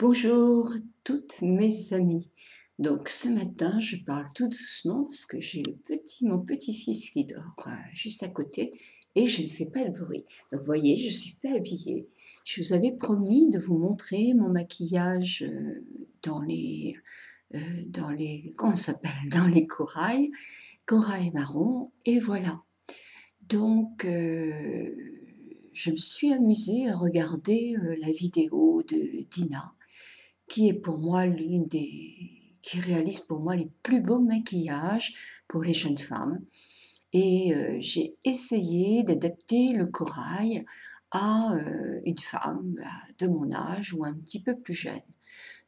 Bonjour toutes mes amies. Donc ce matin, je parle tout doucement parce que j'ai le petit, mon petit-fils qui dort euh, juste à côté et je ne fais pas de bruit. Donc vous voyez, je suis pas habillée. Je vous avais promis de vous montrer mon maquillage euh, dans les, euh, dans les, comment s'appelle, dans les corails, corail marron et voilà. Donc je me suis amusée à regarder la vidéo de Dina qui est pour moi l'une des qui réalise pour moi les plus beaux maquillages pour les jeunes femmes. Et euh, j'ai essayé d'adapter le corail à euh, une femme bah, de mon âge ou un petit peu plus jeune.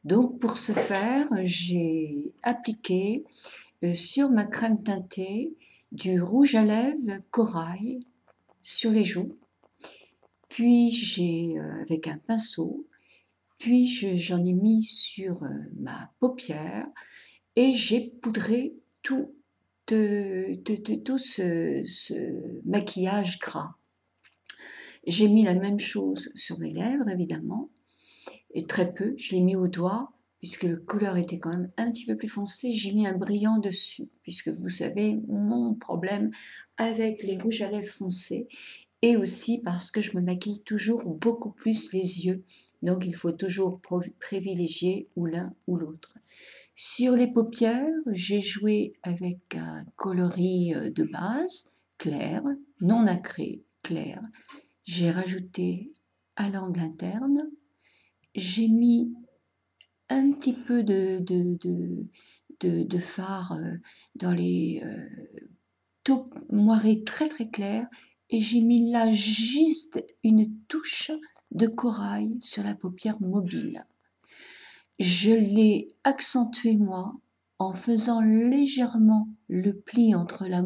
Donc pour ce faire, j'ai appliqué euh, sur ma crème teintée du rouge à lèvres corail sur les joues. Puis j'ai, avec un pinceau, puis j'en ai mis sur euh, ma paupière et j'ai poudré tout, ce, maquillage gras. J'ai mis la même chose sur mes lèvres, évidemment, et très peu. Je l'ai mis au doigt, puisque le couleur était quand même un petit peu plus foncé. J'ai mis un brillant dessus, puisque vous savez, mon problème avec les rouges à lèvres foncés, et aussi parce que je me maquille toujours beaucoup plus les yeux donc il faut toujours privilégier ou l'un ou l'autre. Sur les paupières, j'ai joué avec un coloris euh, de base, clair, non nacré, clair. J'ai rajouté à l'angle interne. J'ai mis un petit peu de, de, de, fard euh, dans les euh, taupes moirées très très claires et j'ai mis là juste une touche de corail sur la paupière mobile. Je l'ai accentué moi en faisant légèrement le pli entre la,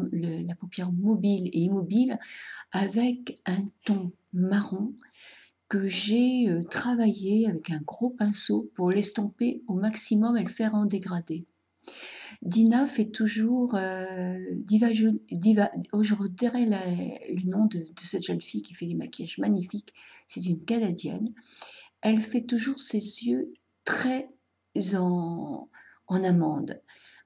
paupière mobile et immobile avec un ton marron que j'ai euh, travaillé avec un gros pinceau pour l'estomper au maximum et le faire en dégradé. Dina fait toujours, euh, diva, oh, je redirai le nom de, cette jeune fille qui fait des maquillages magnifiques, c'est une Canadienne. Elle fait toujours ses yeux très en, en amande.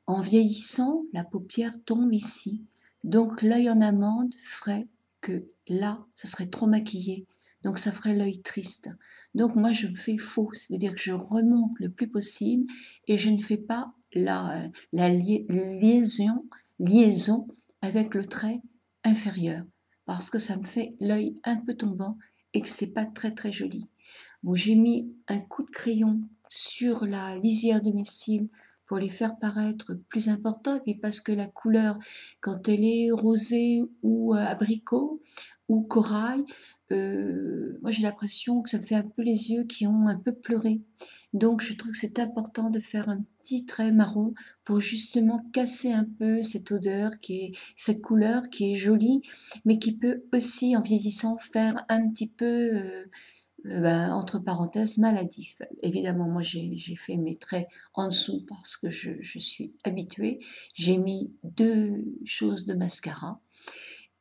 En vieillissant, la paupière tombe ici. Donc l'œil en amande ferait que là, ça serait trop maquillé. Donc ça ferait l'œil triste. Donc moi je fais faux, c'est-à-dire que je remonte le plus possible et je ne fais pas la, liaison, liaison avec le trait inférieur parce que ça me fait l'œil un peu tombant et que c'est pas très très joli. Bon, j'ai mis un coup de crayon sur la lisière de mes cils pour les faire paraître plus importants et puis parce que la couleur quand elle est rosée ou euh, abricot ou corail euh, moi j'ai l'impression que ça fait un peu les yeux qui ont un peu pleuré. Donc je trouve que c'est important de faire un petit trait marron pour justement casser un peu cette odeur, qui est cette couleur qui est jolie, mais qui peut aussi en vieillissant faire un petit peu, euh, euh, ben, entre parenthèses, maladif. Évidemment, moi j'ai fait mes traits en dessous parce que je, je suis habituée. J'ai mis deux choses de mascara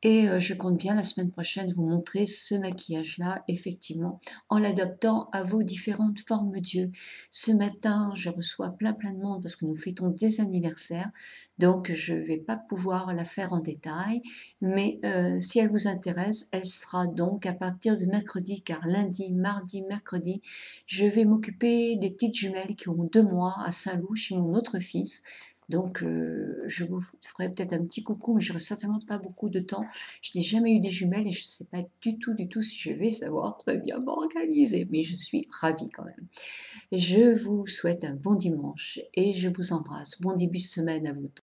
et euh, je compte bien la semaine prochaine vous montrer ce maquillage-là, effectivement, en l'adaptant à vos différentes formes d'yeux. Ce matin, je reçois plein plein de monde parce que nous fêtons des anniversaires, donc je ne vais pas pouvoir la faire en détail, mais euh, si elle vous intéresse, elle sera donc à partir de mercredi, car lundi, mardi, mercredi, je vais m'occuper des petites jumelles qui ont deux mois à Saint-Loup chez mon autre fils. Donc, euh, je vous ferai peut-être un petit coucou, mais je n'aurai certainement pas beaucoup de temps. Je n'ai jamais eu des jumelles et je ne sais pas du tout, du tout si je vais savoir très bien m'organiser, mais je suis ravie quand même. Je vous souhaite un bon dimanche et je vous embrasse. Bon début de semaine à vous tous.